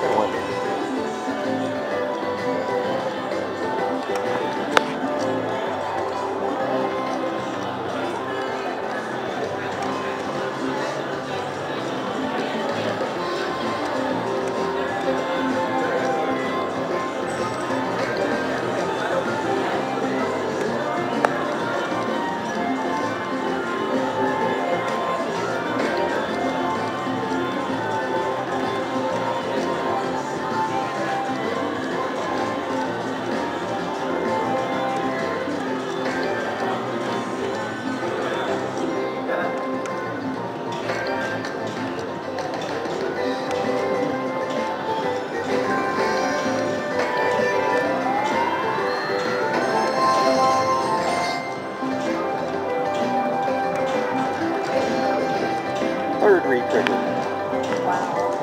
second one. Wow.